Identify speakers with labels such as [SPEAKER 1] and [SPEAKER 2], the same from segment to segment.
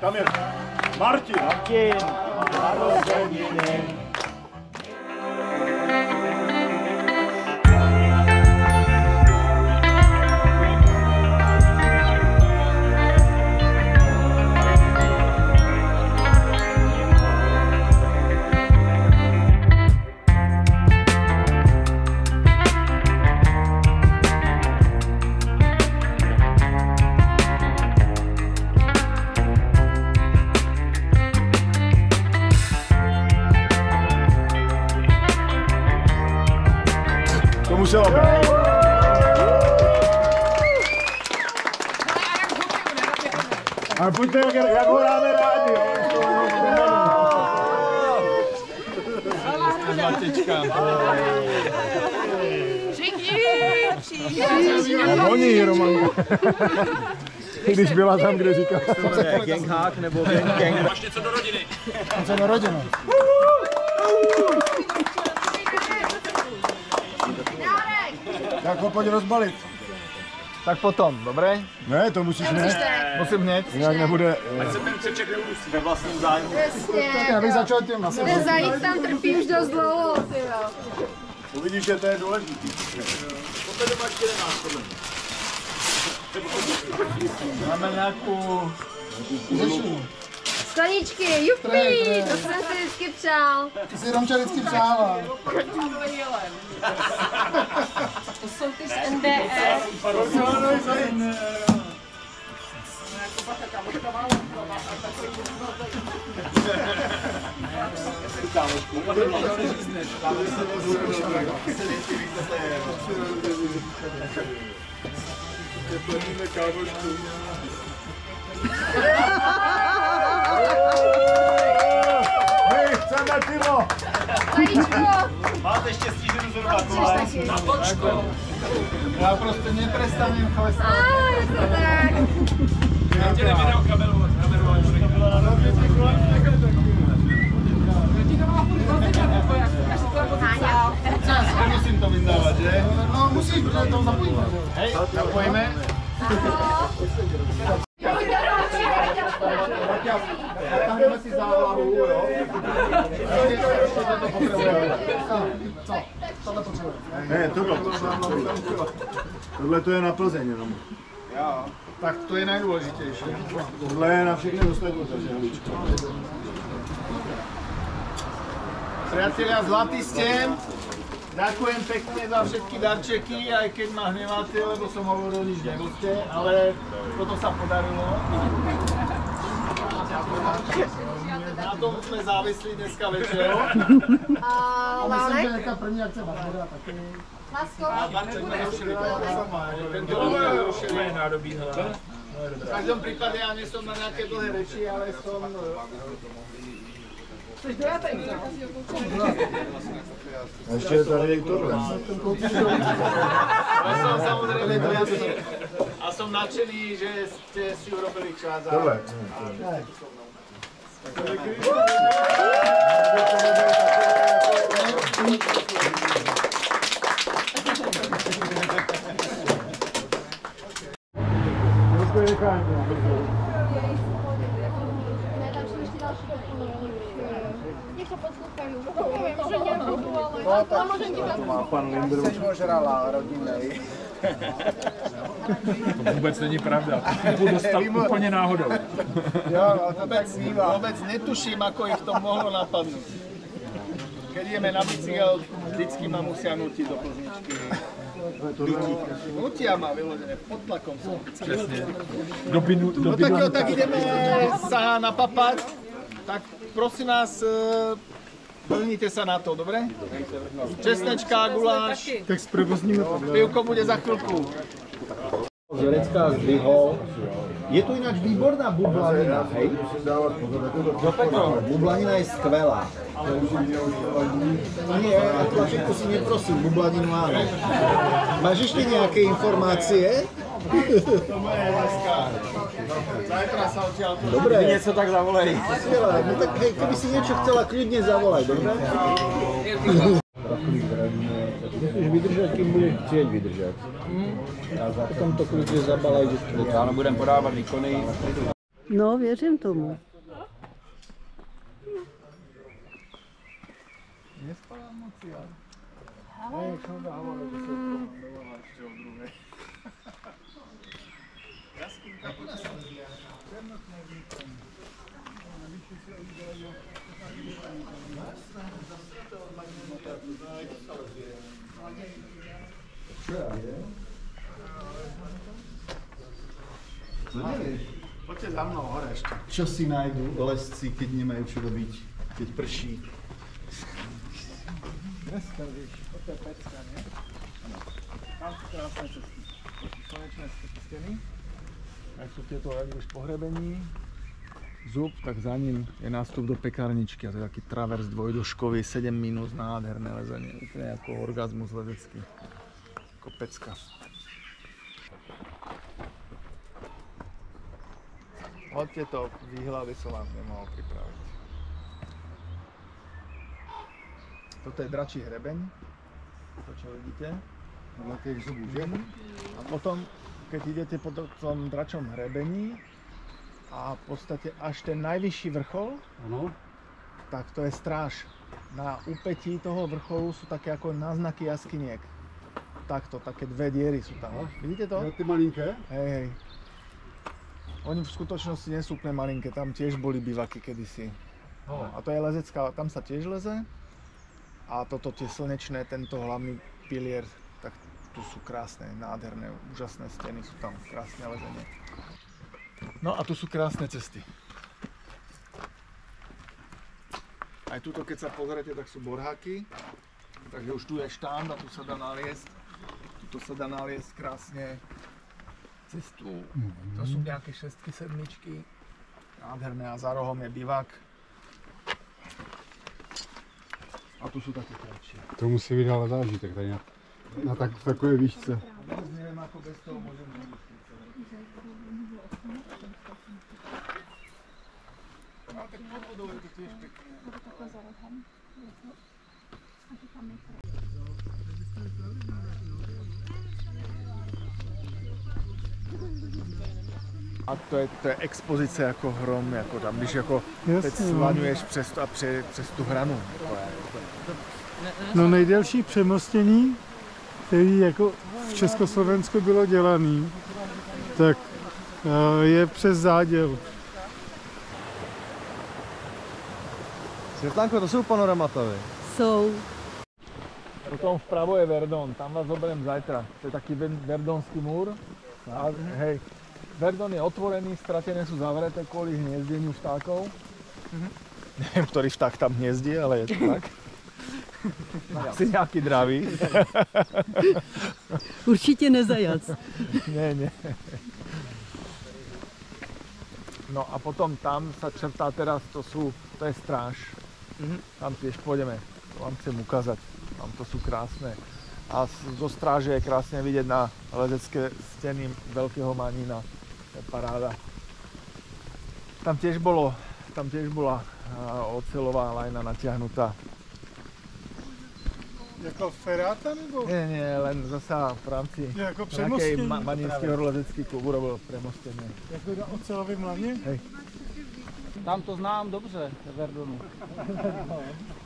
[SPEAKER 1] Tam je Martin.
[SPEAKER 2] Martin, narozeniny.
[SPEAKER 1] To muselo být. Ale pojďte, jak, jak ho dáme rádi, jo. A honí Romanka. Když byla tam, kde říkala.
[SPEAKER 2] Ganghák nebo gang, gang.
[SPEAKER 1] Co na rodinu. Tak ho pojď rozbalit.
[SPEAKER 2] Tak potom, dobré?
[SPEAKER 1] Ne, to musíš hned.
[SPEAKER 2] Musím hned.
[SPEAKER 1] Jinak nebude...
[SPEAKER 2] Ve vlastním zájmu.
[SPEAKER 1] Já bych začal tím na
[SPEAKER 3] Ten zajíc tam trpí už dost dlouho, ty jo.
[SPEAKER 1] Uvidíš, že to je důležitý.
[SPEAKER 2] Máme nějakou...
[SPEAKER 3] Staničky, jupi, to jsem si vždycky přál.
[SPEAKER 1] Ty jsi Romča vždycky přála.
[SPEAKER 3] To jsou ty z NDE.
[SPEAKER 1] My chceme pivo!
[SPEAKER 3] Zajíčko,
[SPEAKER 2] Máte štěstí, že jdu zrovna
[SPEAKER 3] chceš taky?
[SPEAKER 2] Já prostě neprestanem chlestat.
[SPEAKER 3] A, je to tak. Táňa.
[SPEAKER 2] Nemusím to vyndávat, že? No musíš, protože to zapojíme. Hej, zapojíme. Natáhneme si závlahu, jo? Co? Tohle potřebujeme.
[SPEAKER 1] Ne, tohle. Tohle to je na Plzeň jenom.
[SPEAKER 2] Tak to je nejdůležitější.
[SPEAKER 1] Tohle je na všechny ostatní, takže hlička.
[SPEAKER 2] Priatelia, zlatý ste. Ďakujem pekne za všetky darčeky, aj keď ma hneváte, lebo som hovoril, nič nebuďte, ale toto sa podarilo. Na tom sme závislí dneska večer.
[SPEAKER 3] A Vánek?
[SPEAKER 2] jaká první akce Barbara taky.
[SPEAKER 3] Lásko?
[SPEAKER 2] A Barček sme rušili, tento rok sme rušili. V každom prípade ja nie som na nejaké dlhé reči, ale som...
[SPEAKER 1] A ještě je tady i tohle.
[SPEAKER 2] Ale som samozrejme nadšený. A som nadšený, že ste si urobili čas. a-
[SPEAKER 1] Tohle. Pan.
[SPEAKER 4] To vůbec není pravda. Kupu dostal úplně náhodou.
[SPEAKER 2] Jo, to tak snívá. Vôbec netuším, ako ich to mohlo napadnúť. Keď ideme na bicykel, vždycky ma musia nutiť do Plzničky. Nutia ma vyložené, pod tlakom som.
[SPEAKER 4] Přesně. Do binu, do
[SPEAKER 2] No tak jo, tak ideme sa napapať. Tak prosím vás, eh, Vrnite sa na to, dobre? Česnečka, guláš,
[SPEAKER 1] Tak zprovozníme tohle.
[SPEAKER 2] pivko bude za chvíľku.
[SPEAKER 5] Herecka zdvihol. Je tu ináč výborná bublanina, hej? Jo, Petro, bublanina je skvelá. Nie, a tlačenku si neprosím, bublaninu áno. Máš?
[SPEAKER 2] Zajtra sa odtiaľ tu.
[SPEAKER 5] Dobre,
[SPEAKER 4] Něco tak zavolej.
[SPEAKER 5] skvelé. No tak hej, keby si niečo chcela, kľudne zavolaj, dobre? Chcieť vydržať. A potom to kľudne zabalaj do
[SPEAKER 4] Ráno budeme podávat výkony.
[SPEAKER 6] No, věřím tomu.
[SPEAKER 2] Nespala. Hej, čo dávalo, že ešte o. Jaskinka, poď sa
[SPEAKER 5] nevieš?
[SPEAKER 2] Poďte za mnou hore ešte.
[SPEAKER 5] Čo si nájdu lesci, keď nemajú čo robiť, keď prší?
[SPEAKER 2] Dneska, víš, toto je pecka, nie? Tam sú krásne cesty. To sú slnečné steny. Ak sú tieto, jak už pohrebení, zub, tak za ním je nástup do pekárničky a to je taký travers dvojdoškový, 7 minút, nádherné lezenie, úplne ako orgazmus lezecký. Ako pecka. Hoďte to, výhľady som vám nemohol pripraviť. Toto je dračí hrebeň, to čo vidíte.
[SPEAKER 5] Na tých zubů, že?
[SPEAKER 2] A potom, keď idete po to- tom dračom hrebení a v podstate až ten najvyšší vrchol,
[SPEAKER 5] Ano.
[SPEAKER 2] tak to je stráž. Na úpetí toho vrcholu sú také ako náznaky jaskyniek. Takto, také dve diery sú tam. Vidíte to?
[SPEAKER 5] ty malinké?
[SPEAKER 2] Hej, hej. Oni v skutočnosti nie sú úplne malinké, tam tiež boli bivaky kedysi. No, a to je lezecká, tam sa tiež leze. A toto tie slnečné, tento hlavný pilier, tak tu sú krásne, nádherné, úžasné steny, sú tam krásne lezenie. No a tu sú krásne cesty. Aj tuto, keď sa pozriete, tak sú borháky. Takže už tu je štand a tu sa dá naliesť. Tuto sa dá naliesť krásne cestu. To sú nejaké šestky, sedmičky. Nádherné a za rohom je bivak. A tu sú také kratšie.
[SPEAKER 1] To musí být ale zážitek tady na, na tak, takové výšce.
[SPEAKER 2] Ako bez toho. No tak pod vodou je to tiež pekné. A to je, to je expozice jako hrom, jako tam, když jako teď slaňuješ přes, to, a pře, přes tu hranu. Jako je, to,
[SPEAKER 7] No nejdelší přemostění, který jako v Československu bylo dělaný, tak eh, je přes záděl.
[SPEAKER 5] Světlánko, to jsou panoramata, vy.
[SPEAKER 6] Jsou.
[SPEAKER 2] Potom vpravo je Verdon, tam vás zoberiem zajtra. To je taký Ver- Verdonský múr. A, hej, Verdon je otvorený, stratené sú zavreté kvôli hniezdeniu vtákov. Neviem, ktorý vták tam hniezdí, ale je to tak. Asi nejaký dravý.
[SPEAKER 6] Určitě nezajac.
[SPEAKER 2] nie, nie. No a potom tam sa črtá teraz, to sú, to je stráž. Tam tiež pôjdeme, to vám chcem ukázať. Tam to sú krásne. A z- zo stráže je krásne vidieť na lezecké steny Veľkého Manína. To je paráda. Tam tiež bolo, tam tiež bola ocelová lajna natiahnutá.
[SPEAKER 7] Jako feráta nebo?
[SPEAKER 2] Nie, nie, len zasa v rámci
[SPEAKER 7] Jako
[SPEAKER 2] nejakej
[SPEAKER 7] přemostění?
[SPEAKER 2] ma- Maninský horolezecký klub urobil premostenie.
[SPEAKER 7] Jako na ocelovém laně?
[SPEAKER 8] Tam to znám dobře, Verdonu.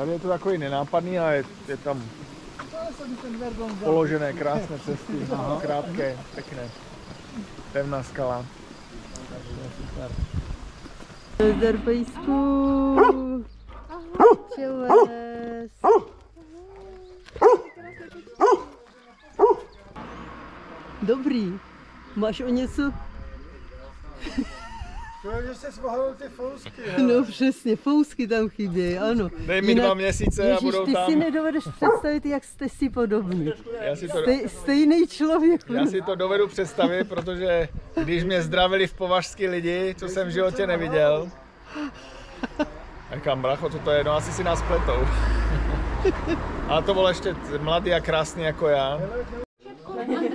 [SPEAKER 2] Tady je to takový nenápadný, ale je, je tam položené krásné cesty, krátké, pekné, pevná skala.
[SPEAKER 6] Zdar pejsku. Čeles. Dobrý. Máš o něco?
[SPEAKER 7] To je, že jsi zvohalil ty fousky.
[SPEAKER 6] No přesně, fousky tam chybějí, ano.
[SPEAKER 2] Dej mi
[SPEAKER 6] Jinak-
[SPEAKER 2] dva měsíce a
[SPEAKER 6] Ježíš,
[SPEAKER 2] budou
[SPEAKER 6] ty
[SPEAKER 2] tam.
[SPEAKER 6] si nedovedeš představit, jak jste si podobný.
[SPEAKER 2] Já si, to,
[SPEAKER 6] Stej, stejný člověk.
[SPEAKER 2] já si to dovedu představit, protože když mě zdravili v považský lidi, co jsem v životě neviděl, Říkám, bracho, co to je, no asi si nás pletou. Ale to byl ještě mladý a krásný jako já.
[SPEAKER 3] Mám 12.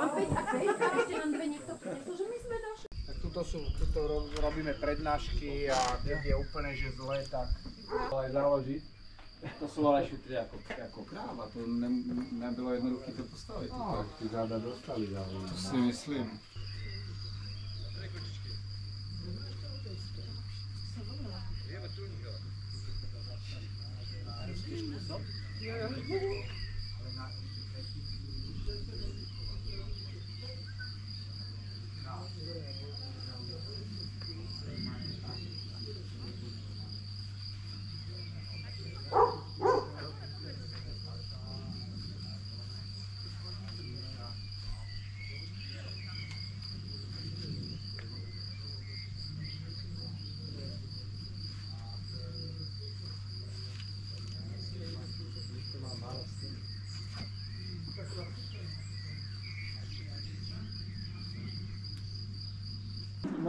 [SPEAKER 3] Mám 5 a Krejka, ešte nám dve niekto prinesol, že my sme došli.
[SPEAKER 8] Tak tuto, sú, tuto ro- robíme prednášky a keď je úplne že zle, tak
[SPEAKER 2] Ale záleží.
[SPEAKER 8] To jsou ale šutry jako, jako kráva, to ne, nebylo jednoduché to postavit. No,
[SPEAKER 5] Ty záda dostali,
[SPEAKER 8] to si myslím.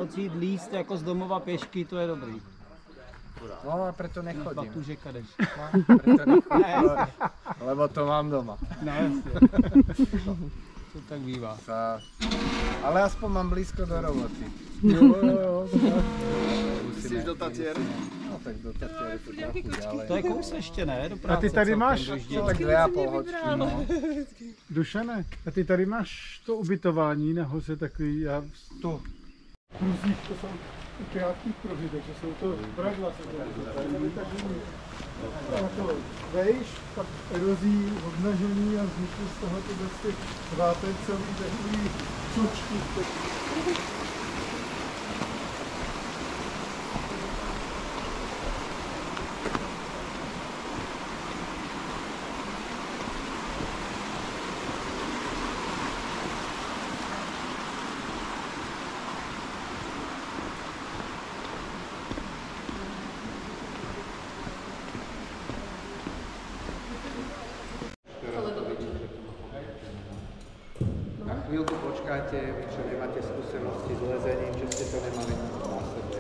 [SPEAKER 8] Moc jít líst jako z domova pěšky, to je dobrý.
[SPEAKER 5] No a preto nechodím.
[SPEAKER 8] Batužeka jdeš.
[SPEAKER 5] Preto nechodím. Lebo to mám doma.
[SPEAKER 8] No jasně. To tak bývá.
[SPEAKER 5] Sa... Ale aspoň mám blízko do roboty.
[SPEAKER 2] Myslíš do Tatier?
[SPEAKER 5] No tak do Tatier je to trochu ďalej.
[SPEAKER 8] To je kous ještě, ne? Do
[SPEAKER 7] A
[SPEAKER 8] práce
[SPEAKER 7] ty tady máš.
[SPEAKER 5] Tak dvě a půl hodky, no.
[SPEAKER 7] Dušane, a ty tady máš to ubytování nahoře takový, já to kruzích, to jsou krátký pruhy, takže jsou to bradla. se to tak vejš, pak erozí, obnažený a vznikly z toho tyhle ty vápencový takový čučky.
[SPEAKER 5] Chvíľku počkáte, vy čo nemáte skúsenosti s lezením, že ste to nemali na sebe.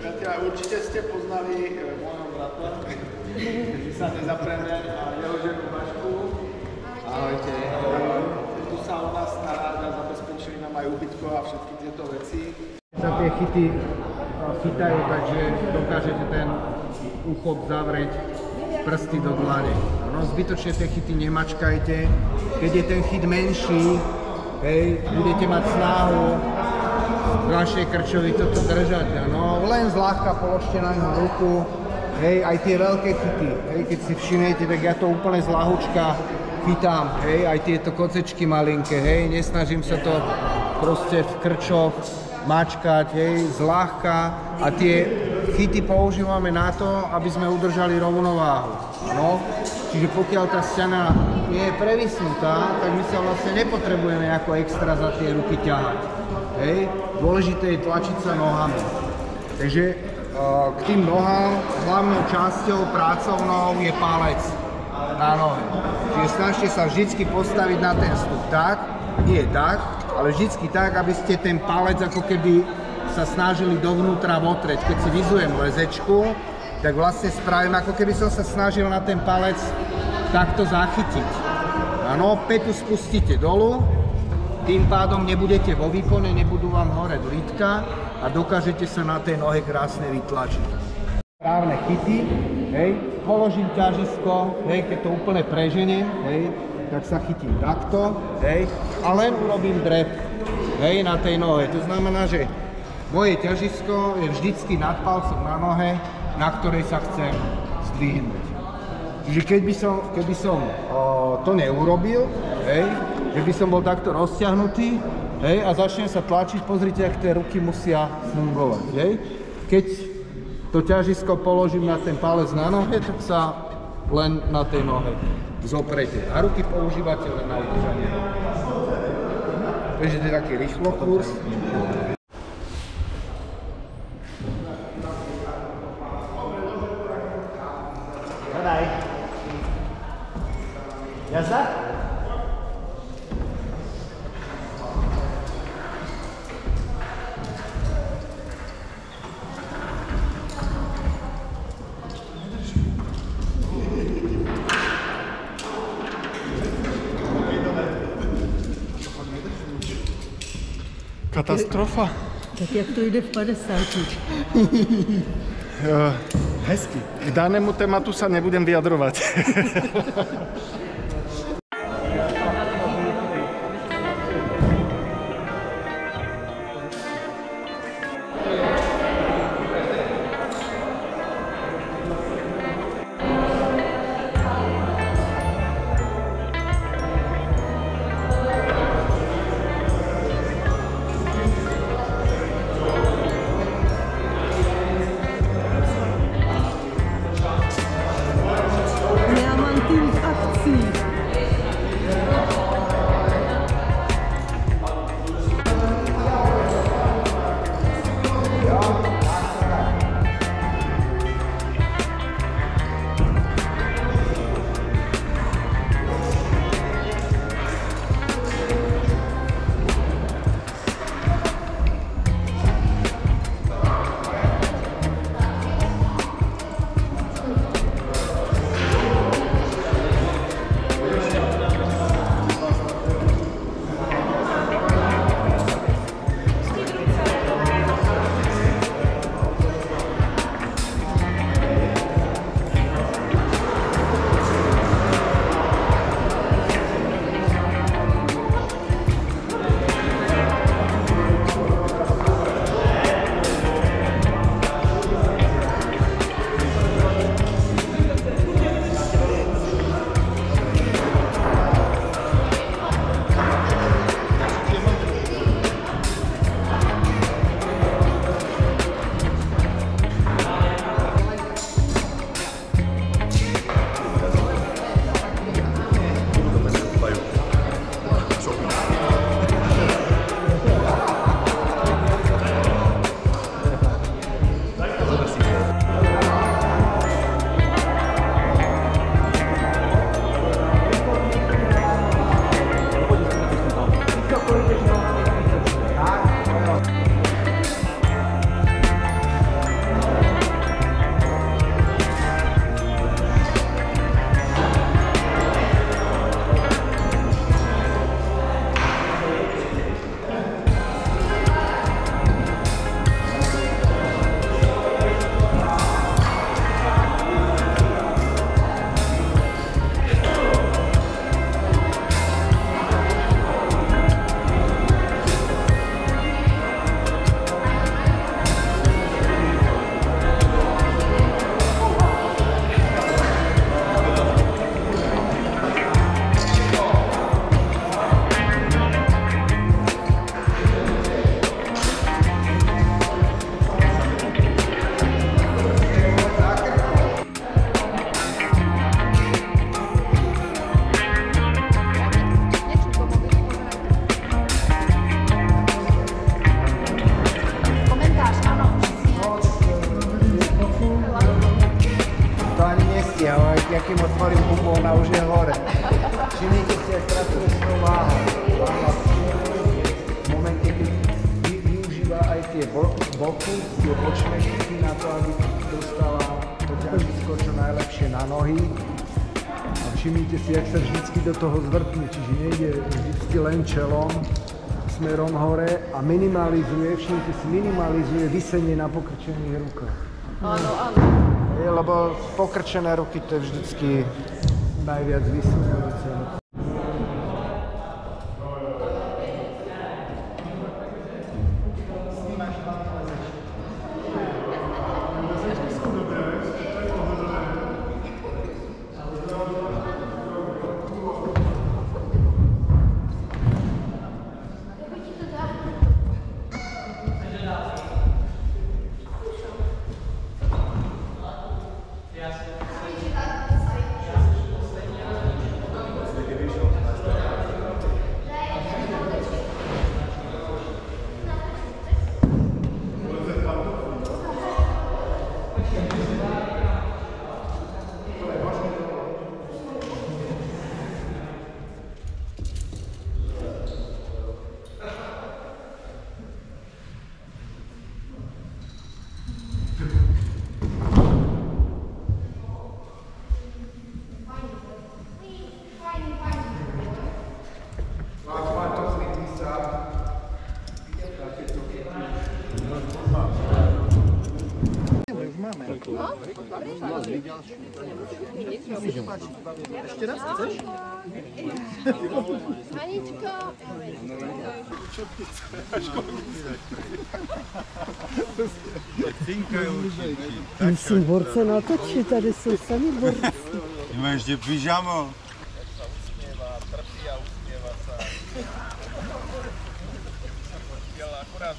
[SPEAKER 2] Priatelia, určite ste poznali e, môjho brata, ktorý sa nezapreme a jeho ženu Vašku.
[SPEAKER 5] Ahojte.
[SPEAKER 2] Tu sa o nás stará zabezpečili nám aj ubytko a všetky tieto veci.
[SPEAKER 5] Sa tie chyty a, chytajú, takže dokážete ten uchop zavrieť prsty do dlane. No zbytočne tie chyty nemačkajte. Keď je ten chyt menší, hej, budete mať snahu v vašej krčovi toto držať. No, len zľahka položte na ňu ruku, hej, aj tie veľké chyty, hej, keď si všimnete, tak ja to úplne z lahučka chytám, hej, aj tieto kocečky malinké, hej, nesnažím sa to proste v krčoch mačkať, hej, zľahka a tie chyty používame na to, aby sme udržali rovnováhu. No, čiže pokiaľ tá stiana nie je previsnutá, tak my sa vlastne nepotrebujeme ako extra za tie ruky ťahať. Hej, dôležité je tlačiť sa nohami. Takže eh, k tým nohám hlavnou časťou pracovnou je palec na nohe. Čiže snažte sa vždycky postaviť na ten stup tak, nie tak, ale vždycky tak, aby ste ten palec ako keby sa snažili dovnútra votreť. Keď si vyzujem lezečku, tak vlastne spravím, ako keby som sa snažil na ten palec takto zachytiť. Áno, petu spustíte dolu, tým pádom nebudete vo výkone, nebudú vám hore lítka a dokážete sa na tej nohe krásne vytlačiť. Správne chyty, hej, položím ťažisko, hej, keď to úplne preženiem, hej, tak sa chytím takto, hej, a len urobím drep, hej, na tej nohe. To znamená, že moje ťažisko je vždycky nad palcom na nohe, na ktorej sa chcem zdvihnúť. Čiže keď by som, keby som o, to neurobil, hej, že by som bol takto rozťahnutý, hej, a začnem sa tlačiť, pozrite, ak tie ruky musia fungovať, hej. Keď to ťažisko položím na ten palec na nohe, tak sa len na tej nohe zoprete. A ruky používate len na udržanie. Takže to je taký rýchlo kurz.
[SPEAKER 7] Katastrofa.
[SPEAKER 6] Tak jak to jde v 50?
[SPEAKER 7] Jo. Hezky. K danému tématu sa nebudem vyjadrovať.
[SPEAKER 5] využíva aj tie bo, boky, tie bočné chyty na to, aby dostala to ťažisko čo najlepšie na nohy. A všimnite si, jak sa vždycky do toho zvrtne, čiže nejde vždycky len čelom smerom hore a minimalizuje, všimnite si, minimalizuje vysenie na pokrčených rukách.
[SPEAKER 3] Áno, áno.
[SPEAKER 5] Je, lebo pokrčené ruky to je vždycky najviac vysvetľujúce.
[SPEAKER 3] Haničko,
[SPEAKER 6] Musím borce natočit, tady jsou sami borci.
[SPEAKER 9] Má ještě pyžamo.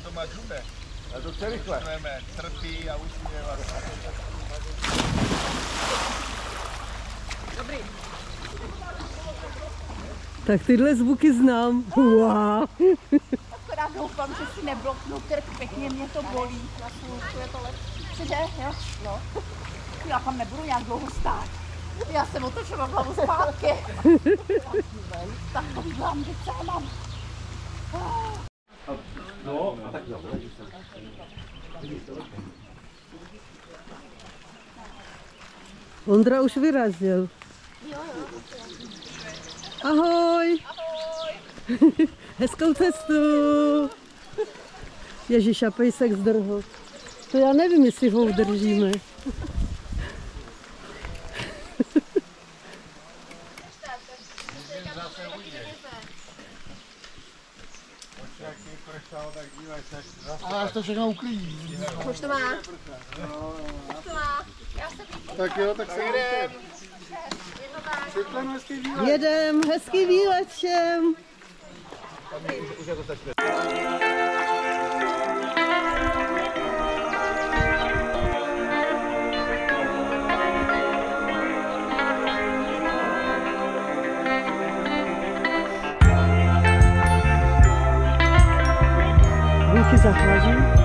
[SPEAKER 2] Doma džube. A to chce rychle. Trpí a usměvá se.
[SPEAKER 6] Tak tyhle zvuky znám. Wow.
[SPEAKER 3] akorát doufám, že si nebloknu krk, pěkně mě to bolí. Na slunku je to lepší. že? Jo? No. Já tam nebudu nějak dlouho stát. Já jsem otočila hlavu zpátky. tak to že třeba mám.
[SPEAKER 6] Ondra už vyrazil. Ahoj. Hezkou cestu. Ježíš, a pejsek zdrhl. To já nevím, jestli ho udržíme.
[SPEAKER 7] A až to všechno uklidí.
[SPEAKER 3] Už to má. Už to má. Já se
[SPEAKER 7] Tak jo, tak se jdem. Světleno hezký výlet.
[SPEAKER 6] Jedem, hezký výlet všem. Vůky
[SPEAKER 2] Herkese Allah'a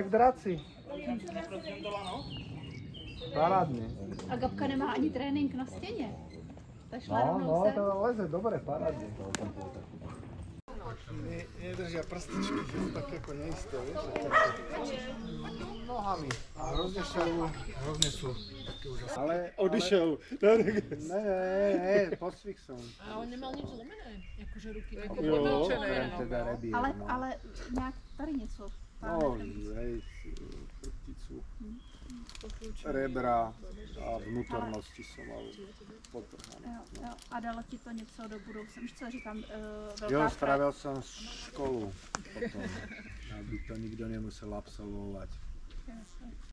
[SPEAKER 2] jak draci. Parádně.
[SPEAKER 3] A Gabka nemá ani trénink na stěně. Ta šla
[SPEAKER 2] No, no,
[SPEAKER 3] sem.
[SPEAKER 2] to leze, dobré, parádně. Ne, nedržia prstičky, tak ako neisté, vieš?
[SPEAKER 5] Nohami.
[SPEAKER 2] A hrozne sú, hrozne sú také úžasné.
[SPEAKER 5] Ale...
[SPEAKER 2] Odišiel.
[SPEAKER 5] Ne, ne, ne, posvih som.
[SPEAKER 10] A on nemal nič zlomené, akože ruky. Jako
[SPEAKER 5] Jo,
[SPEAKER 10] podlčené, no.
[SPEAKER 11] Ale,
[SPEAKER 5] no.
[SPEAKER 11] ale nějak tady něco.
[SPEAKER 5] No, hej, chrbticu, rebra a vnútornosti som mal potrhané.
[SPEAKER 11] Jo. A dalo ti to něco do budoucna? Víš co, říkám, uh, velká
[SPEAKER 5] Jo, strávil som školu potom, aby to nikto nemusel absolvovať.
[SPEAKER 11] Jasně.